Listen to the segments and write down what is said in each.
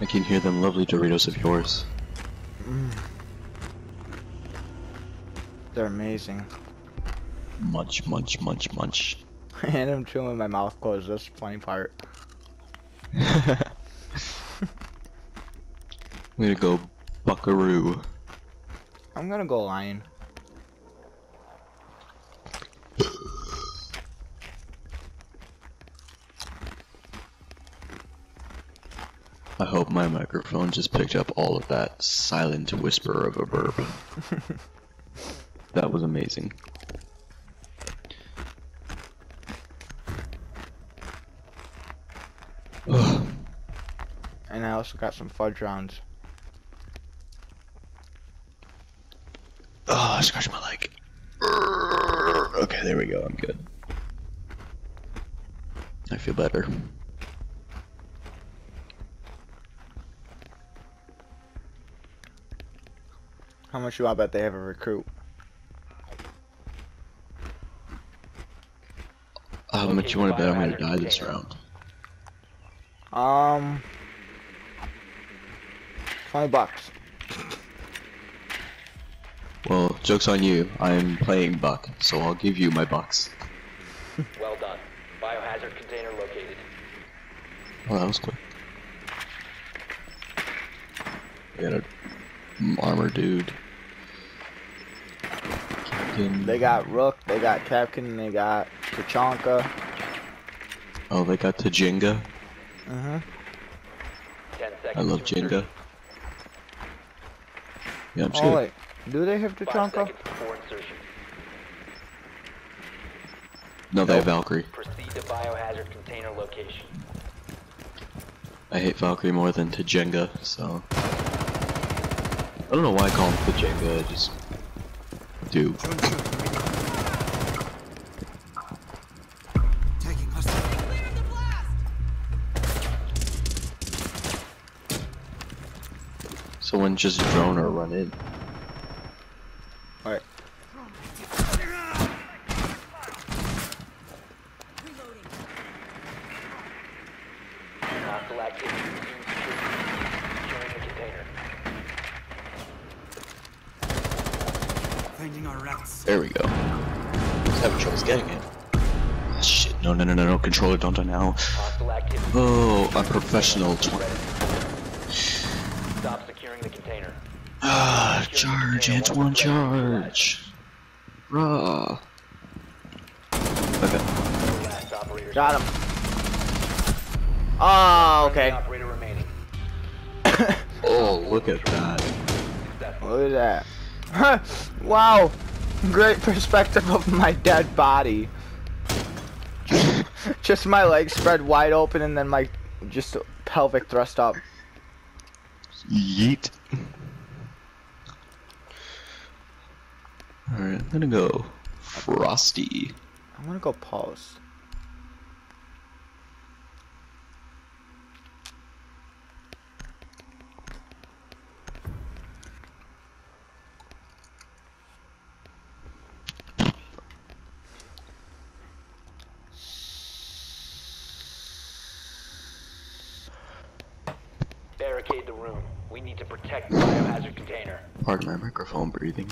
I can hear them lovely Doritos of yours. Mm. They're amazing. Munch, munch, munch, munch. and I'm chewing with my mouth closed. That's the funny part. I'm gonna go buckaroo. I'm gonna go lion. I hope my microphone just picked up all of that silent whisper of a burp. that was amazing. Ugh. And I also got some fudge rounds. Oh, I scratched my leg. Okay, there we go. I'm good. I feel better. How much you want bet they have a recruit? How much you want to bet I'm gonna die this round? Um, twenty bucks. Well, joke's on you. I'm playing Buck, so I'll give you my bucks. Well done. Biohazard container located. Oh, that was quick. I got a armor dude. Captain. They got Rook, they got Capkin, and they got Tachanka. Oh, they got to Jenga. Mm-hmm. I love to. Jenga. Yeah, I'm just Oh wait, do they have Five Tachanka? seconds before insertion. No, they have Valkyrie. Proceed to biohazard container location. I hate Valkyrie more than Tajenga, so. I don't know why I call him Tajenga, I just do. Taking hostage. Someone just drone or run in. Alright. Hostile activity. Securing the container. Finding our routes. There we go. Just having troubles getting it. Ah, shit, no, no, no, no, no, controller, don't die now. Oh, I'm professional. Tw- Stop securing the container. ah, charge, Antoine, charge. Raw. Okay. Got him. Oh, okay. Oh, look at that. Look at that. wow. Great perspective of my dead body. just my legs spread wide open and then my just pelvic thrust up. Yeet. Alright, I'm gonna go Frosty. I'm gonna go pause. Barricade the room. We need to protect the biohazard container. Pardon my microphone breathing.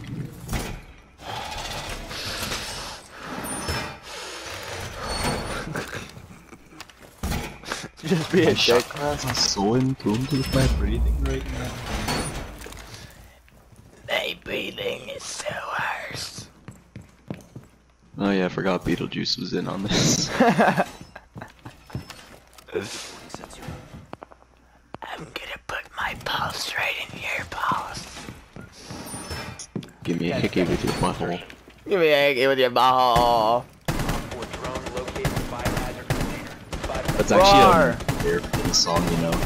Just be a My dick. chakras are so in tune with my breathing right now. My breathing is so worse. Oh yeah, I forgot Beetlejuice was in on this. I'm gonna put my pulse right in your pulse. Give me a hickey with your butthole. Give me a hickey with your ball. For drone located the biohazard container. Five That's seconds. Roar. Actually a Airplane song, you know.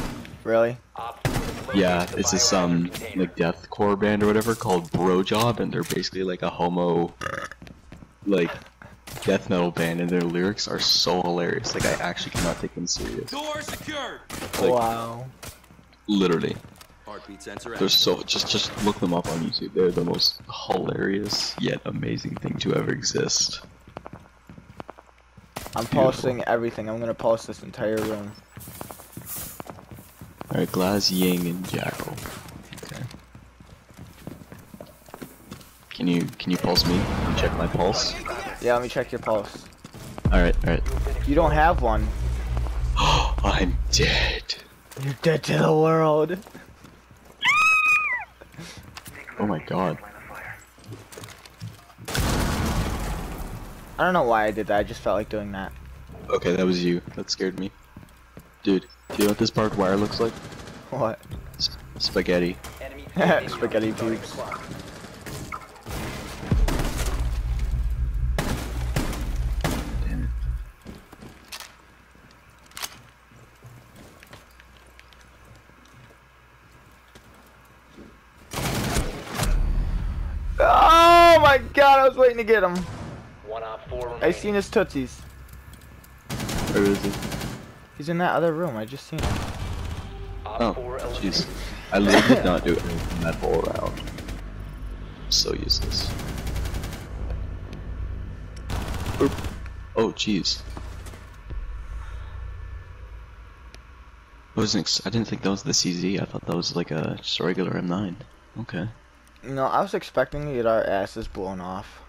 Really? Op four has located Yeah, it's this biohazard um like deathcore band or whatever called Bro Job, and they're basically like a homo, like death metal band, and their lyrics are so hilarious. Like I actually cannot take them serious. Door secured. Like wow. literally, Heartbeat sensor they're so just just look them up on YouTube. They're the most hilarious yet amazing thing to ever exist. I'm Beautiful. posting everything. I'm gonna post this entire room. Alright, Glaz, Ying, and Jackal. Okay. Can you can you pulse me? Can you check my pulse? Yeah, let me check your pulse. Alright, alright. You don't have one. I'm dead. You're dead to the world. Oh my god. I don't know why I did that. I just felt like doing that. Okay, that was you. That scared me. Dude, do you know what this barbed wire looks like? What? S spaghetti. Enemy Spaghetti starting tubes. Damn it. Oh my god, I was waiting to get him. One op four I seen his tootsies. Where is he? He's in that other room. I just seen him. Oh, jeez. I literally did not do anything that whole round. So useless. Oop. Oh, jeez. I wasn't. Ex I didn't think that was the CZ. I thought that was like a just a regular M9. Okay. No, I was expecting to get our asses blown off.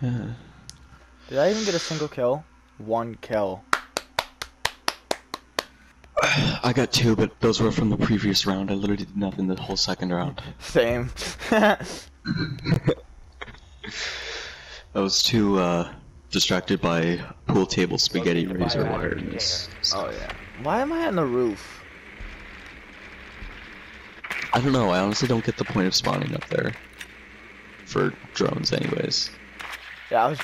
Yeah. Did I even get a single kill? One kill. I got two, but those were from the previous round. I literally did nothing the whole second round. Same. I was too uh, distracted by pool table spaghetti razor biohazard wire. oh yeah. Why am I on the roof? I don't know. I honestly don't get the point of spawning up there for drones, anyways. Yeah, I was.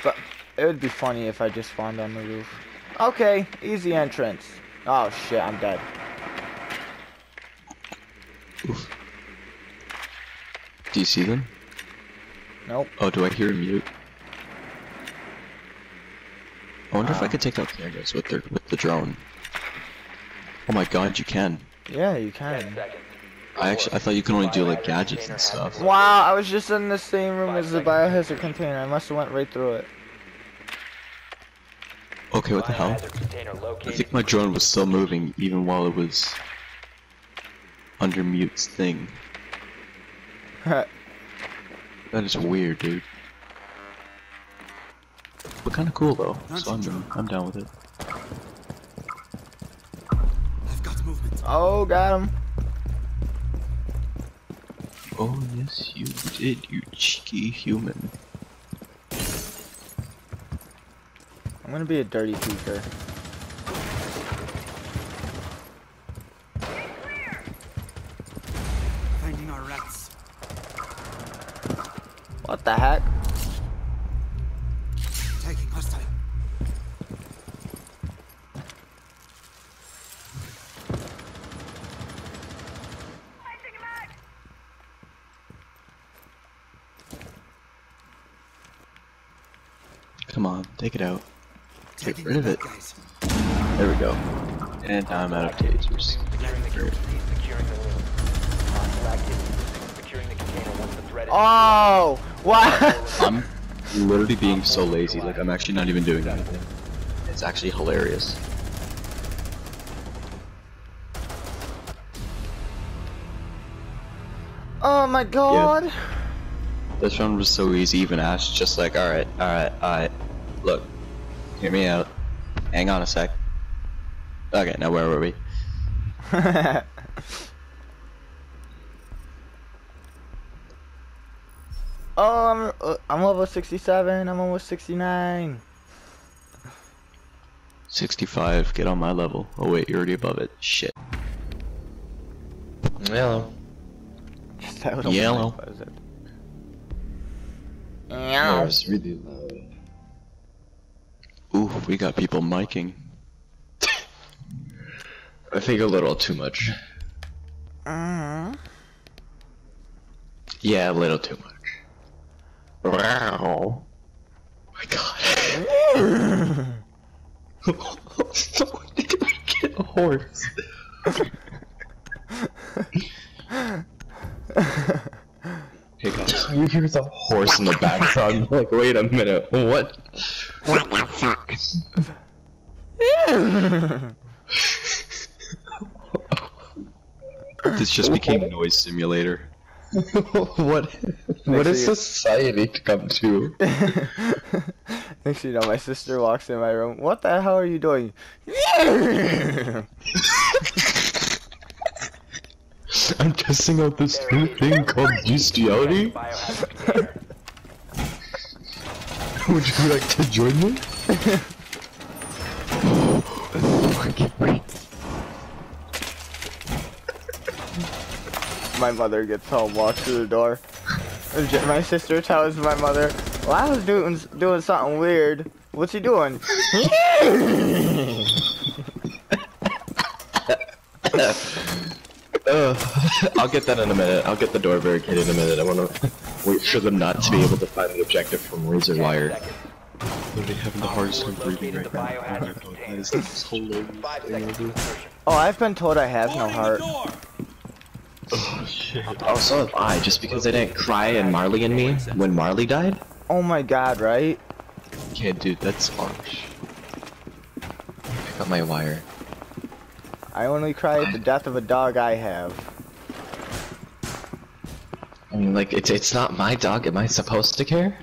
Bu- it would be funny if I just spawned on the roof. Okay, easy entrance. Oh shit, I'm dead. Oof. Do you see them? Nope. Oh, do I hear a mute? I wonder if I uh. could take out cameras with the with the drone. Oh my god, you can. Yeah, you can. I actually I thought you could only do like gadgets and stuff. Wow, I was just in the same room as the biohazard container. I must have went right through it. Okay, what the hell? I think my drone was still moving even while it was under mute's thing. That is weird, dude. But kind of cool though. So I'm I'm down with it. I've got movement. oh, got him. Oh yes, you did, you cheeky human. I'm gonna be a dirty peeker. Finding our rats. What the heck? Taking hostile. Come on, take it out. Get Taking rid of it. There we go. And I'm out of tasers. Securing the room. Securing the room. Hostile activity. Securing the container once the threat is Oh, what? I'm literally being so lazy, like I'm actually not even doing anything. It's actually hilarious. oh my god. This one was so easy, even Ash just like, alright, alright, alright. Look, hear me out. Hang on a sec. Okay, now where were we? oh, I'm uh, I'm level 67. I'm almost 69. 65, get on my level. Oh wait, you're already above it. Shit. Yellow. Just that little Yellow. mic buzzer. That was really loud. Ooh, we got people miking. I think a little too much. Mhm. Yeah, a little too much. Wow. my god. Someone need to get a horse. Hey guys, you hear the horse in the background? like, wait a minute, what? What the fuck? This just became a noise simulator. what? What is society to come to? Next thing you know, my sister walks in my room. What the hell are you doing? I'm testing out this new thing called bestiality. Biohazard container. Would you like to join me? my mother gets home, walks through the door. My sister tells my mother, "Well, I was doing doing something weird. What's he doing?" Uh, I'll get that in a minute. I'll get the door barricade in a minute. I want to wait for them not to be able to find the objective from razor wire. seconds. Literally having the hardest time breathing right now. biohazard container. That is the most hilarious Five thing seconds to ever. insertion. oh, I've been told I have no heart. Oh shit. Oh, so have I. Just because I didn't cry and Marley and me when Marley died. Oh my god, right? Yeah, dude, that's harsh. Pick up my wire. I only cry at the death of a dog I have. I mean, like it's it's not my dog. Am I supposed to care?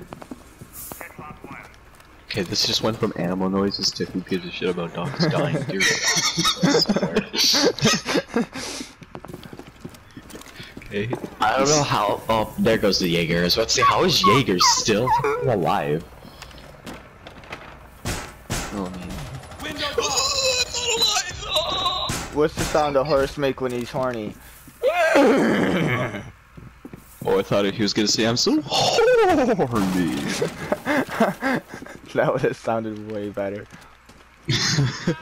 Okay, this just went from animal noises to who gives a shit about dogs dying, dude. okay. I don't know how. Oh, there goes the Jaeger. I was about to say, how is Jaeger still alive? Oh man. What's the sound a horse make when he's horny? Oh, I thought he was gonna say I'm so horny. that would have sounded way better.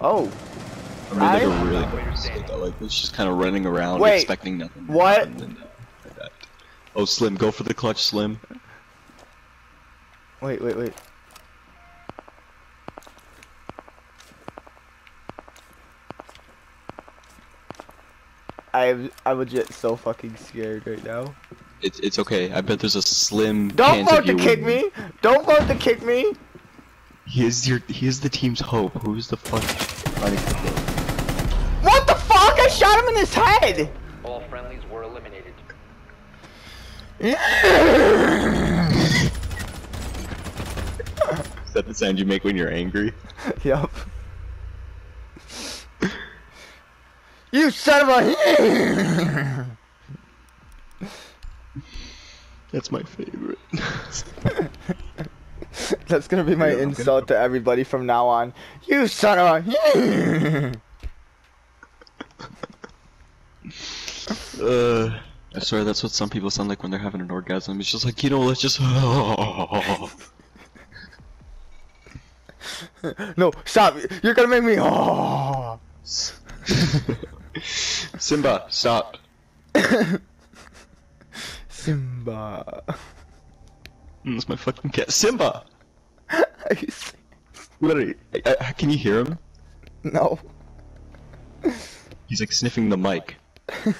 Oh, I mean, like I- a really good that like was just kind of running around Wait, expecting nothing. what? happen, and then like. Oh, Slim, go for the clutch, Slim. wait, wait, wait. I I would get so fucking scared right now. It's it's okay. I bet there's a slim. Don't chance vote to kick winning. me! Don't vote to kick me! He is your. He is the team's hope. Who's the fuck? trying to kick him? What the fuck? I shot him in his head! All friendlies were eliminated. Is that the sound you make when you're angry? yup. You son of a That's my favorite. That's gonna be my Yeah, I'm gonna- insult to everybody from now on. You son of a uh, I swear that's what some people sound like when they're having an orgasm. It's just like you know, let's just. No, stop! You're gonna make me oh Simba, stop. Simba. That's my fucking cat. Simba. Literally, I, I, can you hear him? no. He's like sniffing the mic.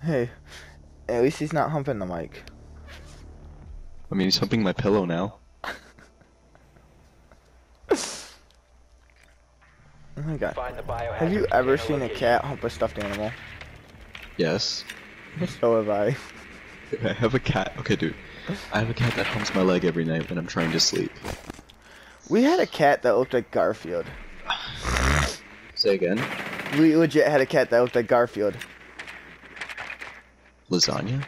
Hey, at least he's not humping the mic. I mean, he's humping my pillow now. Oh my god. Find the biohazard Have you ever seen a cat hump a stuffed animal? Yes. So have I. I have a cat. Okay, dude. I have a cat that humps my leg every night when I'm trying to sleep. We had a cat that looked like Garfield. Say again. We legit had a cat that looked like Garfield. Lasagna?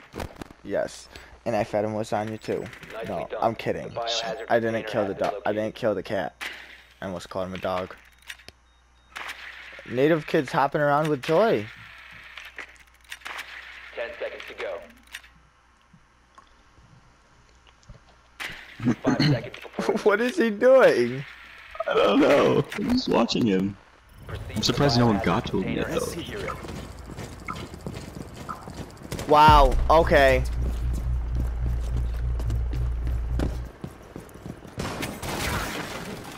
Yes. And I fed him lasagna too. Nicely No, done. I'm kidding. I didn't kill the dog. I didn't kill the cat. I almost called him a dog. Native kids hopping around with joy. Ten seconds to go. Five seconds what is he doing? I don't know. I'm just watching him. I'm surprised no one got to him yet, though. Wow. Okay.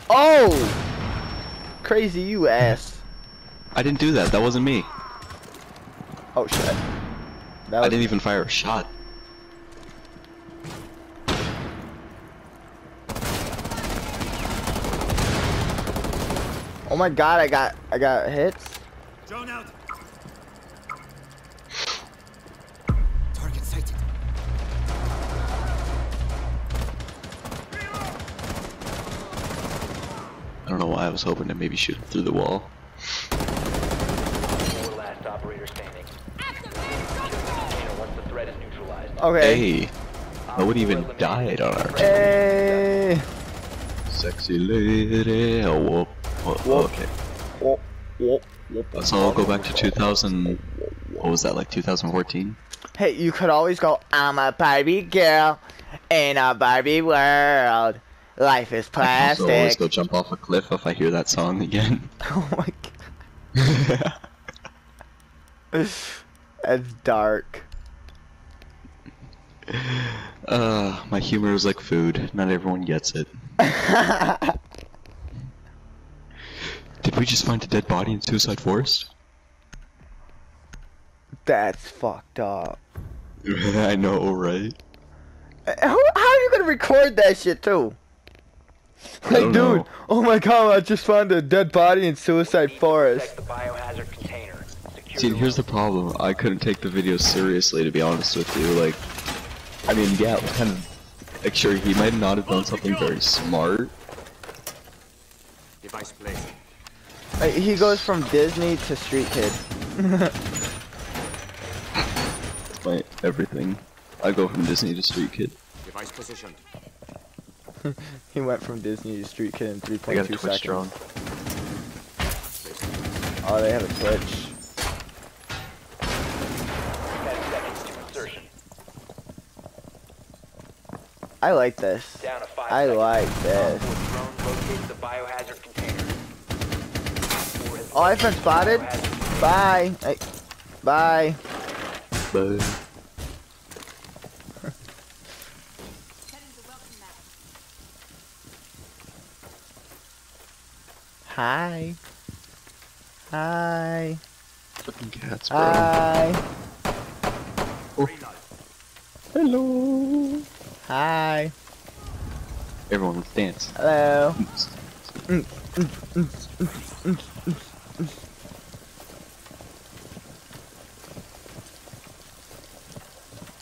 Oh! Crazy you ass. I didn't do that. That wasn't me. Oh shit. That was... I didn't even fire a shot. Oh my god, I got I got hits. Drone out. Target sighted. I don't know why I was hoping to maybe shoot through the wall. Okay. Hey, nobody even died on our team. Hey. Sexy lady. Oh, whoop. Oh, Whoop. okay. Whoop, whoop, whoop. So I'll go back to 2000. What was that, like 2014? Hey, you could always go, I'm a Barbie girl in a Barbie world. Life is plastic. I can also always plastic. go jump off a cliff if I hear that song again. oh my god. That's dark. Uh, my humor is like food. Not everyone gets it. Did we just find a dead body in Suicide Forest? That's fucked up. I know, right? Uh, How, how are you gonna record that shit too? Hey, don't dude! know. Oh my god! I just found a dead body in Suicide Forest. the biohazard container. See, here's the problem. I couldn't take the video seriously, to be honest with you. Like, I mean, yeah, it was kind of like sure he might not have done something very smart. Device placed. Uh, he goes from Disney to Street Kid. My everything. I go from Disney to Street Kid. Device positioned. he went from Disney to Street Kid in I got a 3.2 Twitch seconds. drone. Oh, they have a Twitch. Ten seconds to insertion. I like this. Down to five I seconds. like this. four drone locates the biohazard container. Op four has Oh, I've been spotted. Bye. Hey, bye. But Hi. Hi. fucking cats, bro. Hi. Oh. Hello. Hi. Everyone, let's dance. Hello.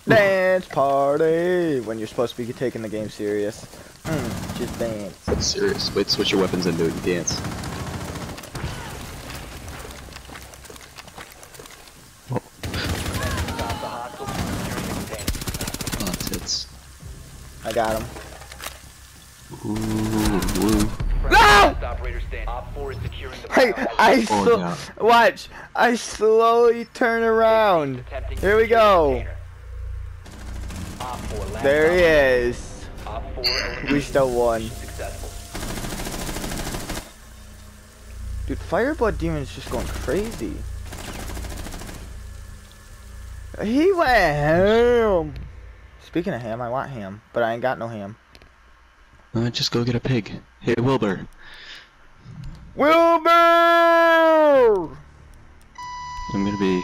Dance party when you're supposed to be taking the game serious. Mm, just dance. That's serious. Wait, switch your weapons and do it. You dance. Stop the hostiles from securing the container. Oh, tits. I got him. Ooh, woo. Friendly last operator standing. Op four is securing the Hey, I Oh, yeah. watch. I slowly turn around. Here we go. container. Op four, last There he is. We still won. Dude, Fireblood Demon's just going crazy. He went ham. Speaking of ham, I want ham, but I ain't got no ham. Uh, just go get a pig. Hey, Wilbur. Wilbur! I'm gonna be.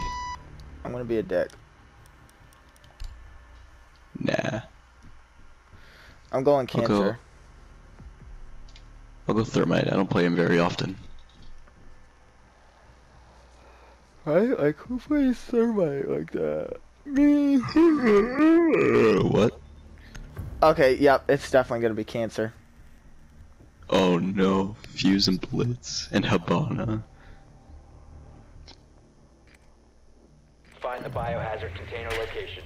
I'm gonna be a dick. Nah. I'm going cancer. I'll go- I'll go Thermite. I don't play him very often. I Like, who play Thermite like that? Me. what? Okay, yep, it's definitely gonna be cancer. Oh no. Fuse and Blitz and Hibana. Find the biohazard container location.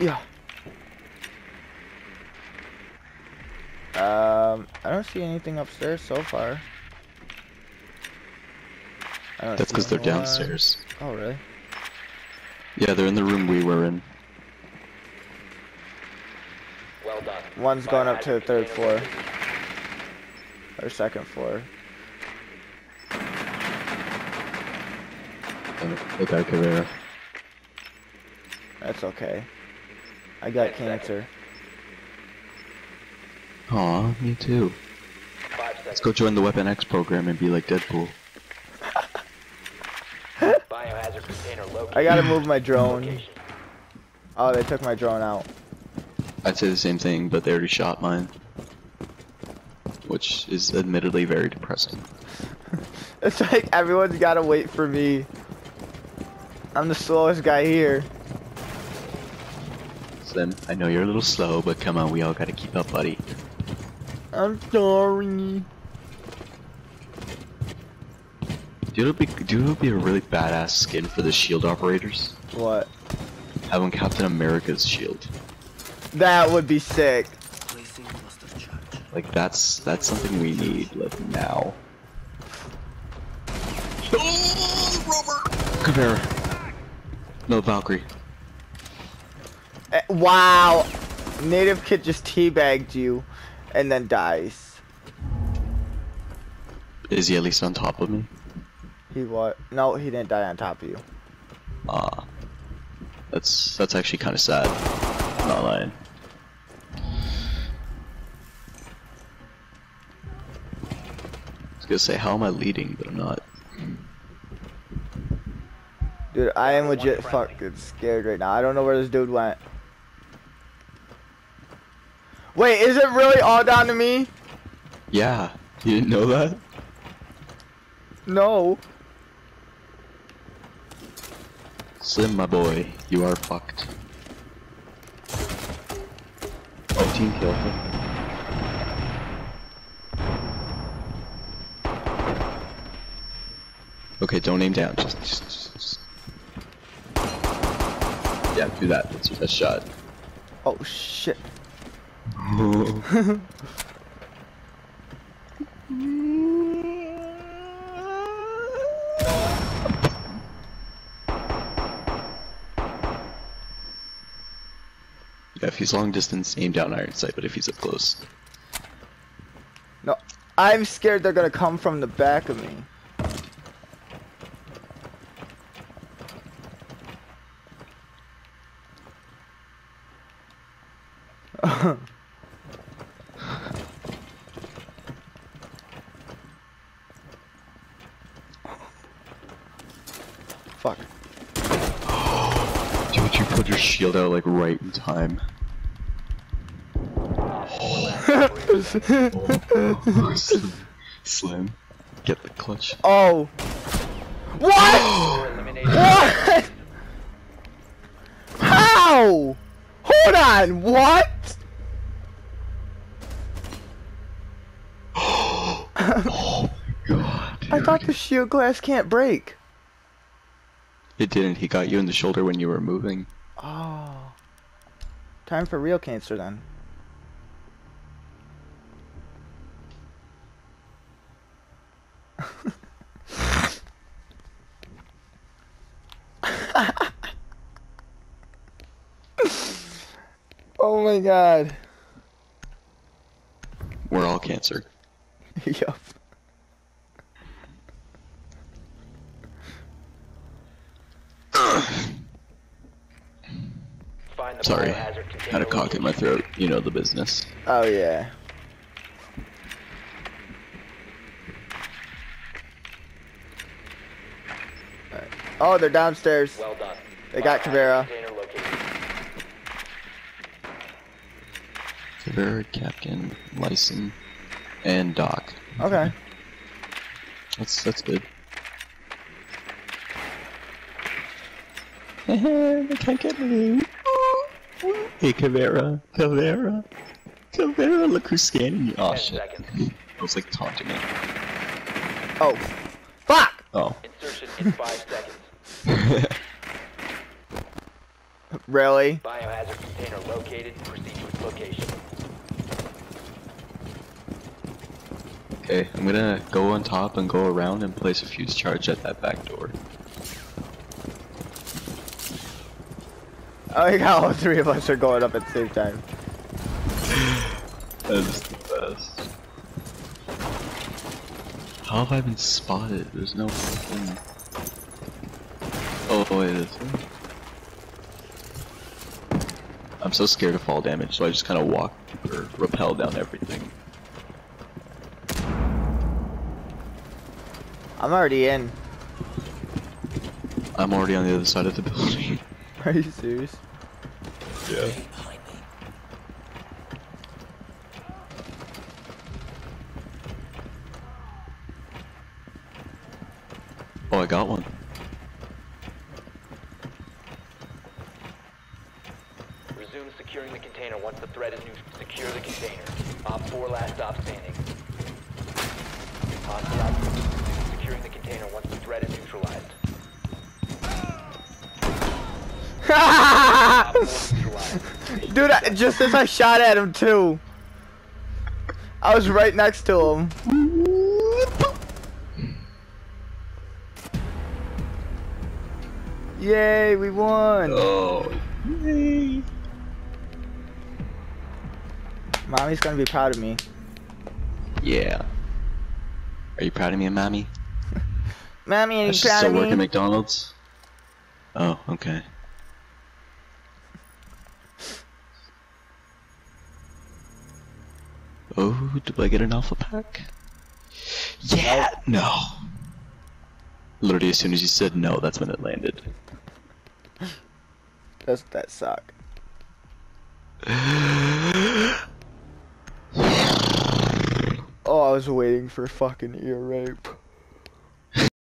Yeah. Um, I don't see anything upstairs so far. That's because they're downstairs. Oh, really? Yeah, they're in the room we were in. Well done. One's going up to the third floor. Or second floor. Uh, Look at Caveira. That's okay. I got Ten seconds. cancer. Aw, me too. Five Let's go join the Weapon X program and be like Deadpool. Biohazard container located. I gotta move my drone. Oh, they took my drone out. I'd say the same thing, but they already shot mine. which is admittedly very depressing. It's like everyone's gotta wait for me. I'm the slowest guy here. Slim, I know you're a little slow, but come on, we all gotta keep up, buddy. I'm sorry. Dude, it'd be, dude, it'd be a really badass skin for the shield operators. What? Having Captain America's shield. That would be sick. Placing cluster charge. Like that's that's something we need like now. Caveira. No Valkyrie. Eh, Wow. Native kid just teabagged you and then dies. Is he at least on top of me? He what? No, he didn't die on top of you. Ah. that's that's actually kind of sad. I'm not lying. I was gonna say, how am I leading, but I'm not. Dude, I am legit fucking scared right now. I don't know where this dude went. Wait, is it really all down to me? Yeah, you didn't know that? No. Slim, my boy, you are fucked. Oh, team kill. Okay, don't aim down. Just, just, just, just. Yeah, do that. That's your best shot. Oh shit. he's long distance, aim down iron sight, but if he's up close. No, I'm scared they're gonna come from the back of me. Fuck. Dude, you put your shield out like right in time. Slim, Slim, get the clutch. Oh. What? What? How? Hold on, what? Oh my god. I thought the shield glass can't break. It didn't. He got you in the shoulder when you were moving. Oh. Time for real cancer then. oh my god. We're all cancer. yup. Sorry. Had a cock in my throat. You know the business. Oh yeah. Alright. Oh, they're downstairs. Well done. They got Biohazard Caveira. container located. Caveira, Captain, Lesion, and Doc. Okay. That's that's good. they can't get me. Hey, Caveira, Caveira, Caveira, look who's scanning you. Oh Ten shit. seconds. I was like taunting it. Oh. Fuck! Oh. Insertion in five seconds. Really? Biohazard container located. Proceed to its location. Okay, I'm gonna go on top and go around and place a fuse charge at that back door. I like how all three of us are going up at the same time. That is the best. How have I been spotted? There's no fucking. Oh wait, is there? I'm so scared of fall damage, so I just kind of walk or rappel down everything. I'm already in. I'm already on the other side of the building. Are you serious? Yeah. I got one. Resume securing the container once the threat is new. Secure the container. Op 4 last stop standing. Hostile activity. Securing the container once the threat is neutralized. Op 4 Just as I shot at him too. I was right next to him. Yay, we won. Oh. Yay. Mommy's gonna be proud of me. Yeah. Are you proud of me, mommy? Mommy, are I you proud still of work at me? McDonald's. Oh, okay. Oh, do I get an alpha pack? Yeah, no. Literally, as soon as you said no, that's when it landed. Doesn't that suck? Oh, I was waiting for fucking ear rape.